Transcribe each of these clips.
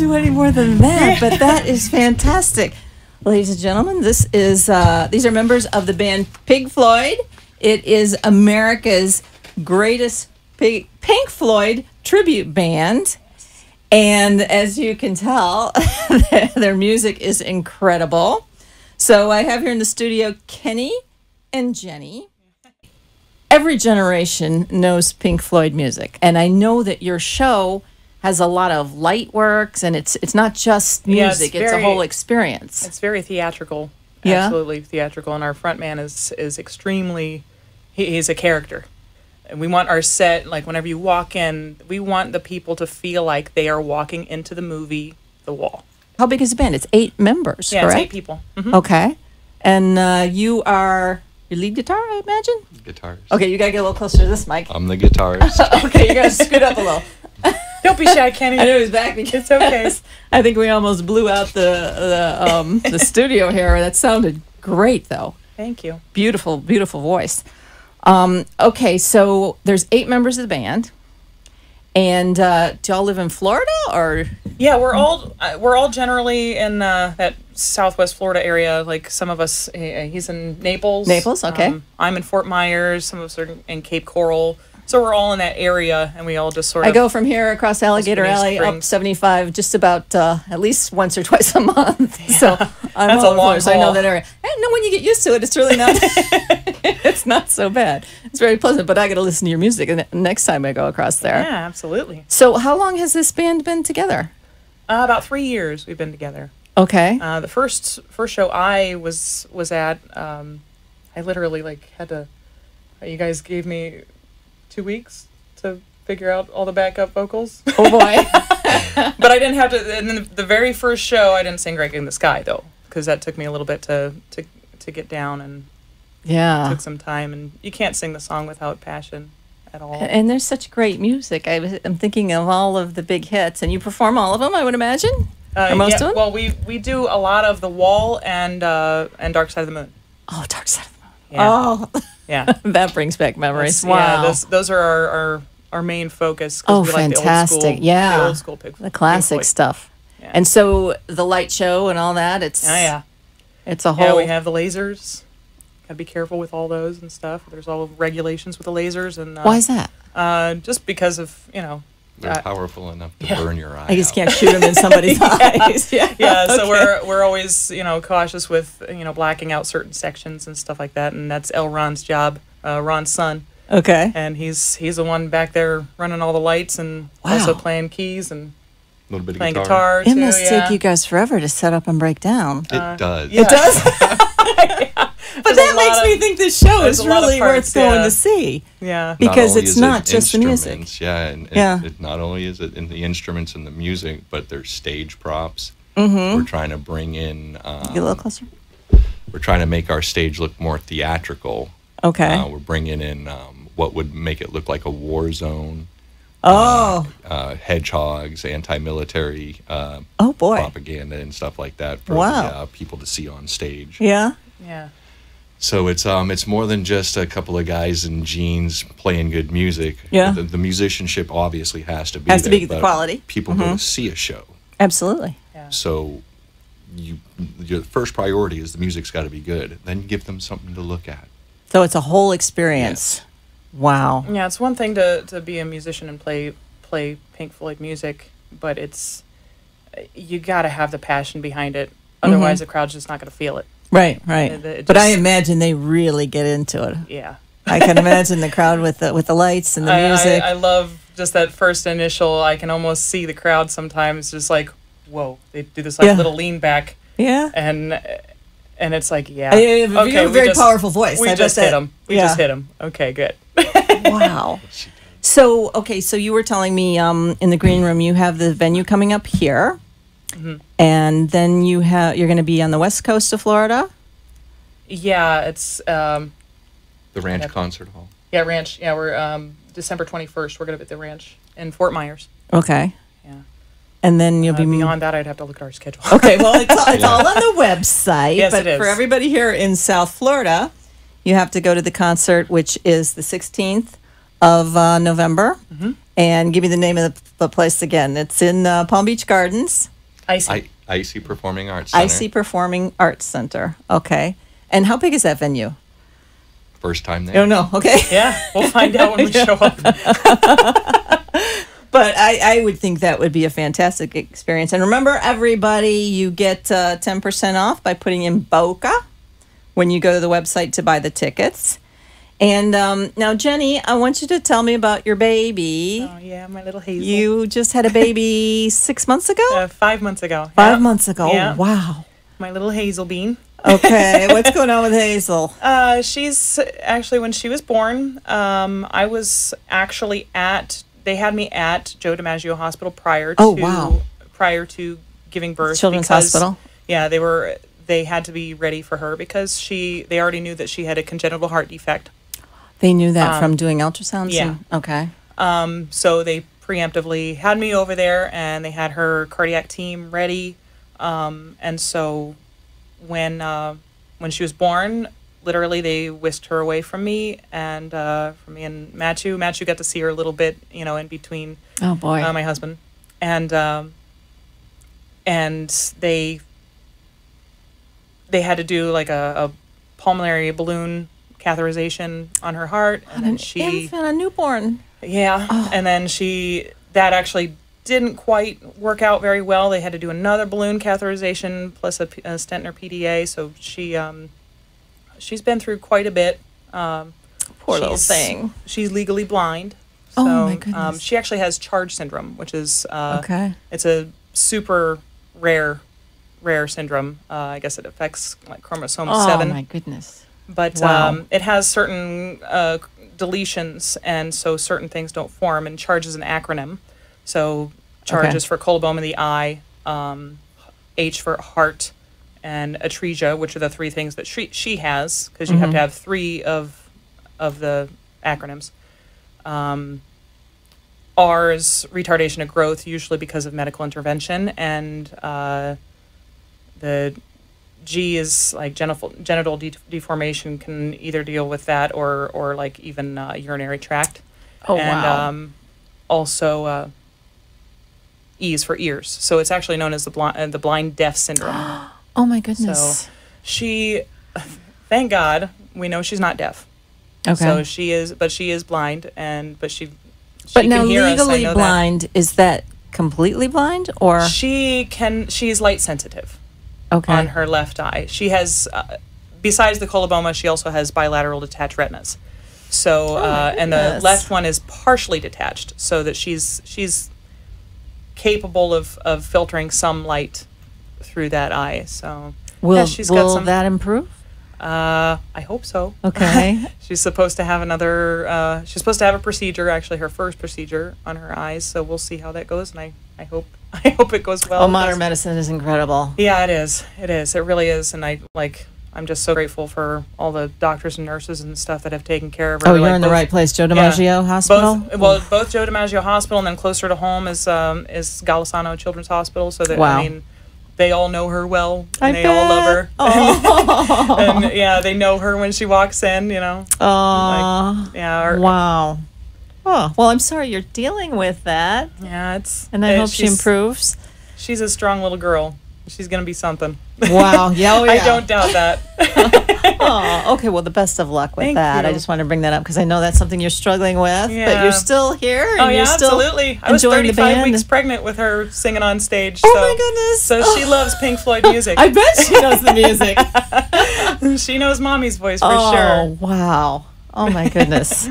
we can't we can't do any more than that. But that is fantastic, ladies and gentlemen. This is uh, these are members of the band Pig Floyd. It is America's greatest Pig, Pink Floyd tribute band. And as you can tell, their music is incredible. So I have here in the studio Kenny and Jenny. Every generation knows Pink Floyd music, and I know that your show has a lot of light works, and it's it's not just Yeah, it's music; it's, a whole experience. It's very theatrical. Yeah? Absolutely theatrical. And our front man is is extremely he, he's a character. And we want our set like whenever you walk in, we want the people to feel like they are walking into the movie The Wall. How big is the band? It's eight members, Yeah, correct? it's eight people. Mhm. Okay, and uh, you are your lead guitar, I imagine. Guitars. Okay, you gotta get a little closer to this mic. I'm the guitarist. okay, you gotta scoot up a little. Don't be shy, Kenny. I know he's back because It's okay. I think we almost blew out the the um, the studio here. That sounded great, though. Thank you. Beautiful, beautiful voice. Um, okay, so there's eight members of the band, and uh, do y'all live in Florida or? Yeah, we're all uh, we're all generally in uh, that Southwest Florida area. Like some of us, uh, he's in Naples. Naples, okay. I'm in Fort Myers. Some of us are in Cape Coral. So we're all in that area, and we all just sort of. I go from here across Alligator Alley up 75 just about uh, at least once or twice a month. So I'm That's all a long so I know that area. And then when you get used to it, it's really not. it's not so bad. It's very pleasant. But I got to listen to your music next time I go across there. yeah, absolutely. So how long has this band been together? Uh, about three years we've been together. Okay. Uh, the first first show I was was at, um, I literally like had to. You guys gave me two weeks to figure out all the backup vocals. oh boy. but I didn't have to. And then the very first show, I didn't sing "Wreck in the Sky" though, because that took me a little bit to to to get down and yeah. took some time. And you can't sing the song without passion at all. And there's such great music. I was, I'm thinking of all of the big hits, and you perform all of them, I would imagine. Uh, or most yeah, of them. well, we we do a lot of the Wall and uh, and Dark Side of the Moon. oh, Dark Side of the Moon. Yeah, Oh, yeah. that brings back memories. That's- wow. Yeah, those those are our our, our main focus. Oh, we like fantastic. The old school, Yeah. the old school the classic stuff. Yeah. And so the light show and all that, it's Oh yeah, it's a whole yeah. We have the lasers. Gotta be careful with all those and stuff. There's all regulations with the lasers and uh, Why is that? Uh, just because of you know. They're uh, powerful enough to yeah. burn your eye. I just out. can't shoot them in somebody's eyes. Yeah. yeah, so Okay. we're we're always you know cautious with you know blacking out certain sections and stuff like that, and that's L. Ron's job, uh, Ron's son, Okay. and he's he's the one back there running all the lights and also playing keys and a little bit of playing guitar. guitar. It too, must yeah. take you guys forever to set up and break down. It does. yeah. It does. but that makes lot me think this show is a lot of really parts, worth going yeah. to see. Yeah. Because only it's is it not just the music. Yeah, and it- Yeah. It, not only is it in the instruments and the music, but there's stage props. Mm-hmm. We're trying to bring in. Um, Get a little closer. we're trying to make our stage look more theatrical. Okay. Uh, we're bringing in um, what would make it look like a war zone. oh. Uh, hedgehogs, anti-military uh, Oh boy. propaganda, and stuff like that for Wow. the, uh, people to see on stage. Yeah. Yeah. So it's um it's more than just a couple of guys in jeans playing good music. Yeah. The, the musicianship obviously has to be Has to there, be the quality. People go Mhm. to see a show, Absolutely. Yeah. so you your first priority is the music's got to be good. Then give them something to look at. So it's a whole experience. Wow. Yeah, it's one thing to, to be a musician and play play Pink Floyd music, but it's you got to have the passion behind it. Mm-hmm. Otherwise, the crowd's just not going to feel it. Right. Right. It- it but I imagine they really get into it. Yeah. I can imagine the crowd with the with the lights and the I, music. I, I love just that first initial. I can almost see the crowd sometimes, just like, whoa, they do this like Yeah. little lean back, yeah. and and it's like, yeah, I- you have a okay, very just- powerful voice. We I just hit him. We yeah. just hit him. Okay, good. Wow. So okay, so you were telling me um, in the green room you have the venue coming up here, Mm-hmm. and then you have you're going to be on the west coast of Florida. Yeah, it's um, The Ranch Yep. Concert Hall. yeah, ranch. Yeah, we're um, December twenty first. We're gonna be at the ranch in Fort Myers. Okay. Yeah. And then you'll Uh, be beyond that, I'd have to look at our schedule. Okay, well, it's, all, it's all on the website. Yes, but it is. for everybody here in South Florida, you have to go to the concert, which is the 16th of uh, November. Mm-hmm. And give me the name of the, the place again. It's in uh, Palm Beach Gardens, I see. I, Eissey Performing Arts Center. Eissey Performing Arts Center. Okay. And how big is that venue? First time there. I don't know. Okay. yeah, we'll find out when we show up. But I, I would think that would be a fantastic experience. And remember, everybody, you get uh, 10% off by putting in Boca when you go to the website to buy the tickets. And um, now, Jenny, I want you to tell me about your baby. Oh yeah, my little Hazel. You just had a baby six months ago? uh, five months ago. Five Yeah. months ago. Yeah. Wow. My little Hazel bean. Okay. What's going on with Hazel? Uh, she's actually when she was born. Um, I was actually at. They had me at Joe DiMaggio Hospital prior to Oh, wow. prior to giving birth. Children's because- Hospital? Yeah, they were. They had to be ready for her because she. They already knew that she had a congenital heart defect. They knew that from doing ultrasounds? Um, yeah. and- okay. Um, so they preemptively had me over there, and they had her cardiac team ready. Um, and so when uh, when she was born, literally they whisked her away from me and uh, from me and Matthew. Matthew got to see her a little bit, you know, in between Oh, boy. uh, my husband, and um, and they they had to do like a, a pulmonary balloon catheterization on her heart, and then An she infant, a newborn. yeah, and then she that actually didn't quite work out very well. They had to do another balloon catheterization plus a stent in her PDA. So she um, she's been through quite a bit. Um, Poor little thing. She's legally blind. Oh, So, my Um, goodness. she actually has Charge syndrome, which is uh, Okay. It's a super rare, rare syndrome. Uh, I guess it affects like chromosome Oh, seven my goodness. But Wow. um, it has certain uh, deletions, and so certain things don't form. And charge is an acronym, so charge Okay. is for coloboma of the eye, um, H for heart, and atresia, which are the three things that she she has, because you have Mm-hmm. to have three of of the acronyms. Um, R is retardation of growth, usually because of medical intervention, and uh, the G is like genital genital de- deformation can either deal with that or or like even uh, urinary tract. Oh, and wow. um, also uh, E is for ears. So it's actually known as the blind uh, the blind deaf syndrome. Oh, my goodness. So she, thank God, we know she's not deaf. okay. So she is, but she is blind, and but she. she but can now, hear us, I legally blind, is that completely blind or? She can. She's light sensitive. Okay. on her left eye. She has, uh, besides the coloboma, she also has bilateral detached retinas. So, uh, and the Oh left one is partially detached, so that she's she's capable of, of filtering some light through that eye. So, will yeah, she's will got some. that improve? uh, I hope so. Okay. She's supposed to have another. Uh, she's supposed to have a procedure, actually her first procedure on her eyes. So we'll see how that goes, and I, I hope I hope it goes well. oh, modern medicine is incredible. yeah, it is. It is. It really is. And I like. I'm just so grateful for all the doctors and nurses and stuff that have taken care of her. Oh, you're like in the right place, Joe yeah, DiMaggio Hospital. Both, well, both Joe DiMaggio Hospital and then closer to home is um, is Golisano Children's Hospital. So that Wow. I mean, they all know her well and I they all love her. Oh. and yeah, they know her when she walks in. You know. Aw. Yeah. Or, wow. Oh, well, I'm sorry you're dealing with that, Yeah. It's. and I uh, hope she improves. She's a strong little girl. She's gonna be something. Wow. Yeah. Oh, yeah. I don't doubt that. Oh, okay. Well, the best of luck with Thank that. I just wanted to bring that up because I know that's something you're struggling with, but you're still here. And Oh you're yeah, still absolutely. I was enjoying the 35 band. weeks pregnant with her singing on stage. Oh so, my goodness. So she loves Pink Floyd music. I bet she knows the music. she knows mommy's voice for oh, sure. Oh, wow. Oh my goodness.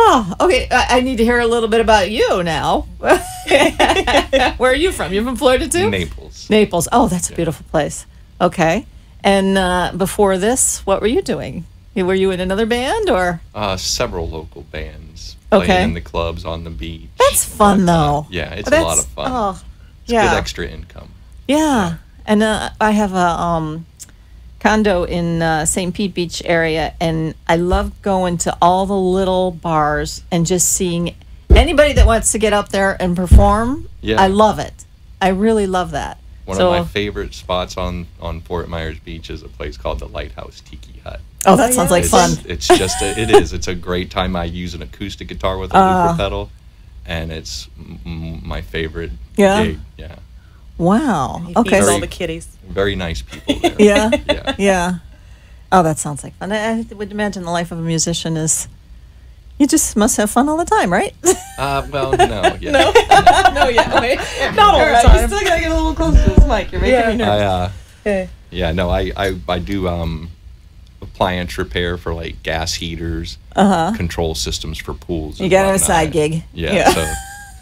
Oh, okay. I, I need to hear a little bit about you now. Where are you from? You're from Florida too? Naples. Naples. Oh, that's a beautiful place. Okay. And uh, before this, what were you doing? Were you in another band or? Uh, several local bands Okay. playing in the clubs on the beach. That's fun though. Yeah, it's a lot of fun. Oh, it's yeah. good extra income. Yeah, and uh, I have a um, condo in uh, St. Pete Beach area, and I love going to all the little bars and just seeing anybody that wants to get up there and perform. Yeah. I love it. I really love that. One so, of my favorite spots on, on Fort Myers Beach is a place called the Lighthouse Tiki Hut. oh, that sounds like it's, fun. It's just a, it is. It's a great time. I use an acoustic guitar with a Uh. looper pedal, and it's m- m- my favorite Yeah? gig. Yeah, Wow. He Okay. feeds all Very- the kitties. very nice people there. Yeah. yeah. Yeah. Oh, that sounds like fun. I, I would imagine the life of a musician is. You just must have fun all the time, right? Uh, well, no, yeah. no, no, yeah, wait. Not all the right, time. You still gotta get a little closer to this mic. You're making Yeah. me nervous. I, uh, Okay. yeah, no, I, I, I do um, appliance repair for like gas heaters, Uh huh. control systems for pools. You and got a side gig. Yeah, Yeah. so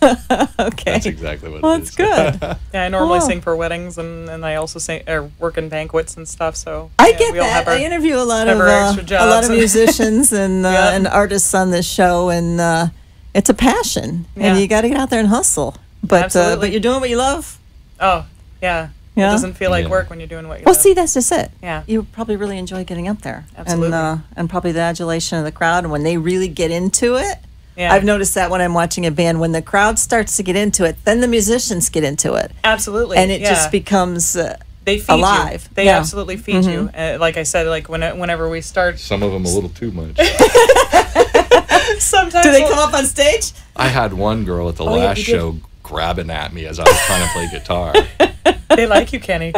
Okay. that's exactly what well, it that's is. good. Yeah, I normally Oh. sing for weddings, and, and I also sing or work in banquets and stuff. So I yeah, get we all that. have our- I interview a lot of uh, a lot of musicians and uh, Yep. and artists on this show, and uh, it's a passion, Yeah. and you got to get out there and hustle. But uh, Absolutely. but you're doing what you love. Oh, yeah. Yeah? It doesn't feel like Yeah. work when you're doing what you love. Well, love. see, that's just it. Yeah. You probably really enjoy getting up there. Absolutely. And, uh, and probably the adulation of the crowd. And when they really get into it, Yeah. I've noticed that when I'm watching a band, when the crowd starts to get into it, then the musicians get into it. Absolutely. And it yeah. just becomes. Uh, they feed alive. You. They Yeah. absolutely feed you. Uh, like I said, like when, whenever we start, Some of them a little too much. sometimes do they we'll- come up on stage? I had one girl at the Oh, last you did. show grabbing at me as I was trying to play guitar. They like you, Kenny.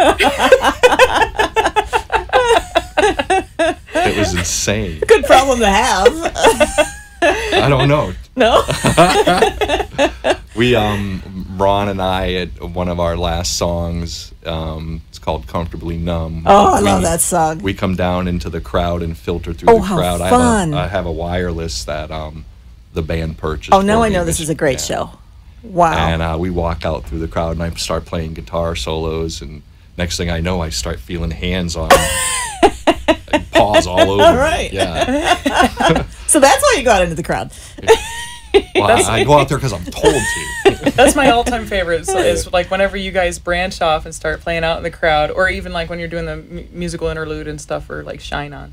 It was insane. Good problem to have. I don't know. no? We um Ron and I at one of our last songs, um, it's called Comfortably Numb. Oh, I we- love that song. We come down into the crowd and filter through Oh, the crowd. I fun. have a I have a wireless that um the band purchased. Oh, now I know this is a great yeah. show. Wow. And uh, we walk out through the crowd and I start playing guitar solos and next thing I know I start feeling hands on paws all over. All me. right. Yeah. so that's why you got into the crowd. Well, I, I go out there because I'm told to. That's my all-time favorite. So is like whenever you guys branch off and start playing out in the crowd, or even like when you're doing the mu- musical interlude and stuff, or like Shine On,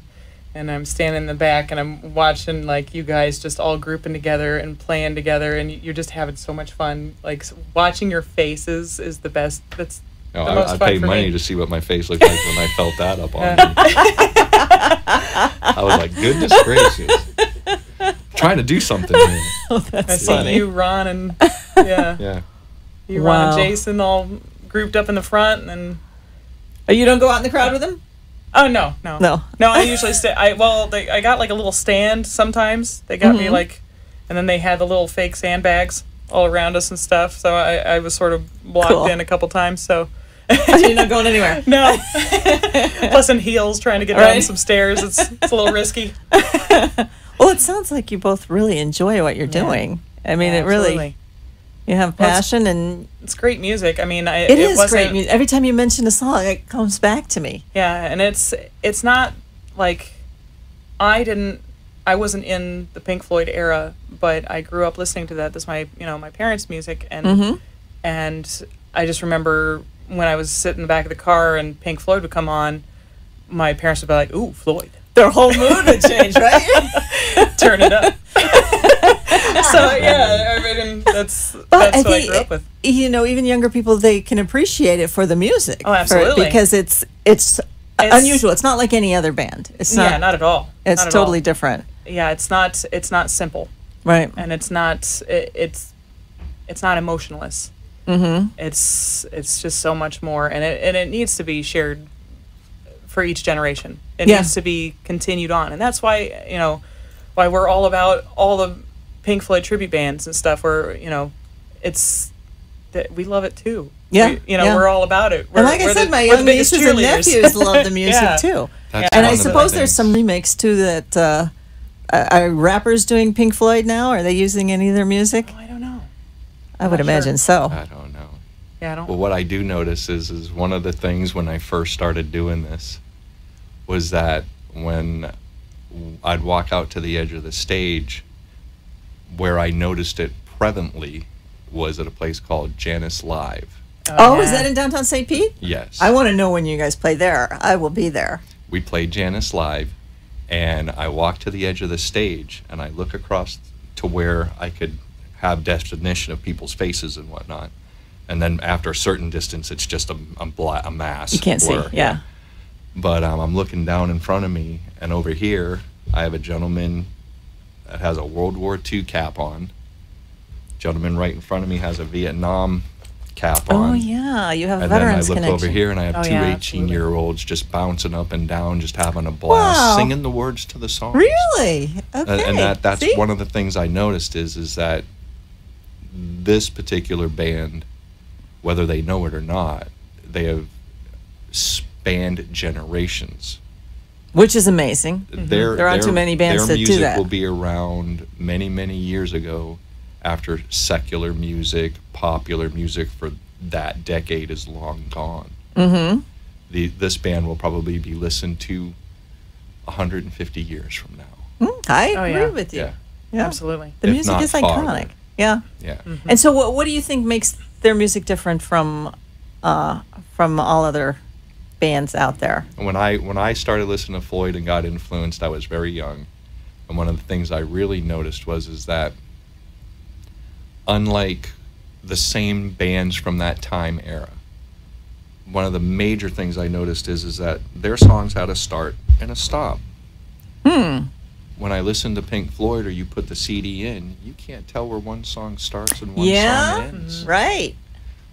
and I'm standing in the back and I'm watching like you guys just all grouping together and playing together, and you're just having so much fun. Like watching your faces is the best. That's No, I, most I paid money me. to see what my face looked like when I felt that up on me. I was like, goodness gracious. Trying to do something here. Oh, that's I see you, Ron, and yeah, Yeah. you, Ron, Wow. and Jason all grouped up in the front, and Oh, you don't go out in the crowd with them? Oh no, no, No. no. I usually stay. I well, they, I got like a little stand. Sometimes they got Mm-hmm. me like, and then they had the little fake sandbags all around us and stuff. So I, I was sort of blocked Cool. in a couple times. So So you're not going anywhere. no. Plus in heels, trying to get down some stairs. It's it's a little risky. Well, it sounds like you both really enjoy what you're doing. I mean, Yeah, it really, absolutely. you have Well, it's- passion and It's great music. I mean, I, it is wasn't, great music. Every time you mention a song, it comes back to me. Yeah, and it's it's not like I didn't I wasn't in the Pink Floyd era, but I grew up listening to that. That's my you know my parents' music, and Mm-hmm. and I just remember when I was sitting in the back of the car and Pink Floyd would come on, my parents would be like, "Ooh, Floyd, Their whole mood would change, right? turn it up." so yeah, I mean that's But that's I what I grew up with. you know, even younger people they can appreciate it for the music. Oh, absolutely. because it's, it's It's- unusual. It's not like any other band. It's not. yeah, not at all. it's at totally all. different, Yeah, it's not. It's not simple. right? and it's not it, it's it's not emotionless Mm-hmm. it's it's just so much more and it and it needs to be shared for each generation it Yeah. needs to be continued on and that's why you know why we're all about all the pink floyd tribute bands and stuff where you know it's that we love it too Yeah, We- you know yeah. we're all about it we're, And like I we're said, the- my young nieces and nephews love the music Yeah. too. That's And I one of the suppose there's some remakes too that uh, are are rappers doing Pink Floyd now? Are they using any of their music? i don't know I would Not sure. imagine so. I don't know. yeah i don't Well, what I do notice is, is one of the things when I first started doing this was that when I'd walk out to the edge of the stage, where I noticed it prevalently was at a place called Jannus Live. Oh, oh, is yeah. that in downtown St. Pete? Yes. I want to know when you guys play there. I will be there. we played Jannus Live, and I walk to the edge of the stage and I look across to where I could have definition of people's faces and whatnot. And then after a certain distance, it's just a, a, bla- a mass. You can't see. Yeah. But um, I'm looking down in front of me, and over here, I have a gentleman that has a World War II cap on, Gentleman right in front of me has a Vietnam cap on. Oh yeah, you have a And then I look connection. over here and I have Oh, two yeah, 18 absolutely. year olds just bouncing up and down, just having a blast, Wow. singing the words to the song. Really? Okay. And, and that that's See? one of the things I noticed is is that this particular band, whether they know it or not, they have spanned generations. Which is amazing. Their, There aren't their- too many bands their that do music that. will be around many many years ago, after secular music, popular music for that decade is long gone. Mm-hmm. The this band will probably be listened to 150 years from now. Mm, I Oh, agree yeah. with you. Yeah, Yeah. Absolutely. The If music is farther. iconic. Yeah. yeah. And so, what, what do you think makes their music different from uh, from all other bands out there? when I when I started listening to Floyd and got influenced, I was very young, and one of the things I really noticed was is that unlike the same bands from that time era, one of the major things I noticed is is that their songs had a start and a stop. Hmm. When I listen to Pink Floyd or you put the CD in, you can't tell where one song starts and one Yeah. song ends. Right.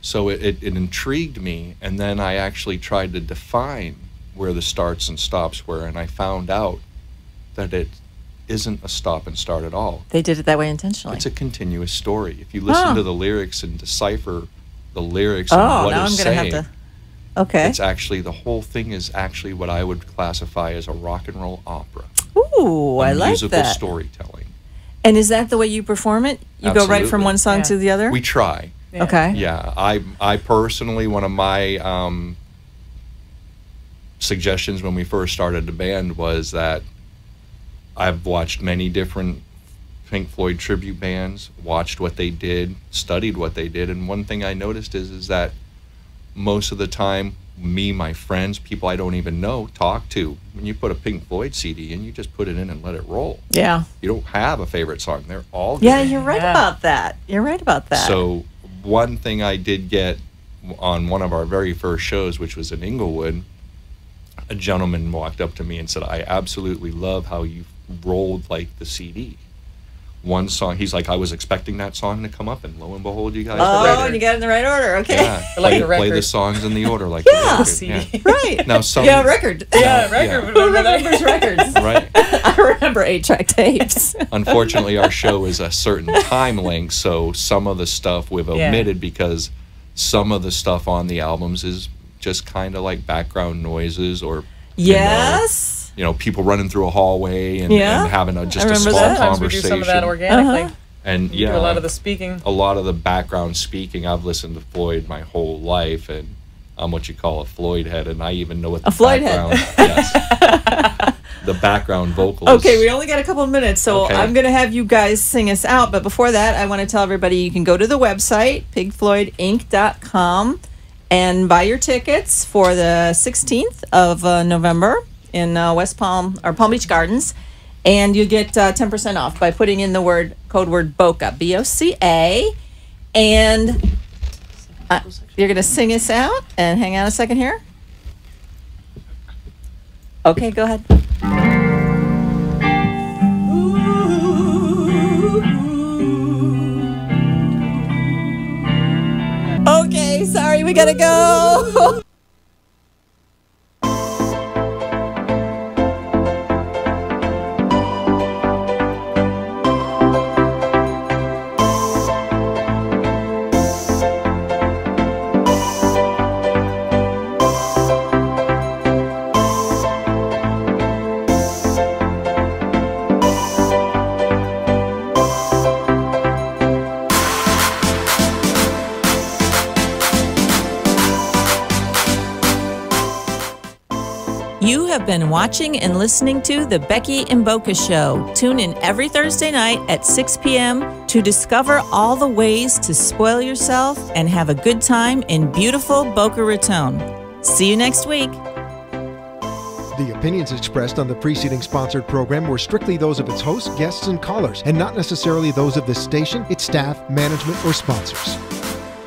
So it, it, it intrigued me, and then I actually tried to define where the starts and stops were, and I found out that it isn't a stop and start at all. They did it that way intentionally. It's a continuous story. If you listen to the lyrics and decipher the lyrics oh, and what now I'm gonna saying, have to. Okay. it's actually the whole thing is actually what I would classify as a rock and roll opera. Ooh, a I like musical that. storytelling. And is that the way you perform it? You go right from one song Yeah. to the other. We try. Yeah. Okay. Yeah, I I personally one of my um, suggestions when we first started the band was that I've watched many different Pink Floyd tribute bands, watched what they did, studied what they did, and one thing I noticed is is that most of the time, me, my friends, people I don't even know, talk to. When you put a Pink Floyd CD in, you just put it in and let it roll. Yeah. You don't have a favorite song; they're all good. Yeah, you're right Yeah. about that. You're right about that. So one thing I did get on one of our very first shows, which was in Englewood, a gentleman walked up to me and said, "I absolutely love how you rolled like the CD." One song, he's like, "I was expecting that song to come up, and lo and behold, you guys." oh, played and you got it in the right order. Okay. yeah, Like play, the play the songs in the order like Yeah. the record. CD. Yeah. Right. Now some yeah, record. Yeah, Yeah. record. Yeah. Who Remember remembers records? right. I remember eight-track tapes. Unfortunately, our show is a certain time length, so some of the stuff we've Yeah. omitted because some of the stuff on the albums is just kind of like background noises or you know, yes. You know, people running through a hallway and, Yeah, and having a, just I a remember small that. Sometimes we do conversation. some of that organically. Uh-huh. and We yeah, do a lot of the speaking. a lot of the background speaking. I've listened to Floyd my whole life, and I'm what you call a Floyd head, and I even know what the Floyd head. background. yes, the background vocals. Okay, we only got a couple of minutes, so Okay. I'm going to have you guys sing us out. But before that, I want to tell everybody you can go to the website, pigfloydinc.com, and buy your tickets for the 16th of uh, November in uh, West Palm or Palm Beach Gardens. And you get uh, 10% off by putting in the word code word BOCA, B O C A. And uh, you're going to sing us out and hang on a second here. Okay, go ahead. Okay, sorry, we gotta go. have been watching and listening to The Becky in Boca Show. Tune in every Thursday night at 6 p.m. to discover all the ways to spoil yourself and have a good time in beautiful Boca Raton. See you next week. The opinions expressed on the preceding sponsored program were strictly those of its hosts, guests, and callers, and not necessarily those of this station, its staff, management, or sponsors.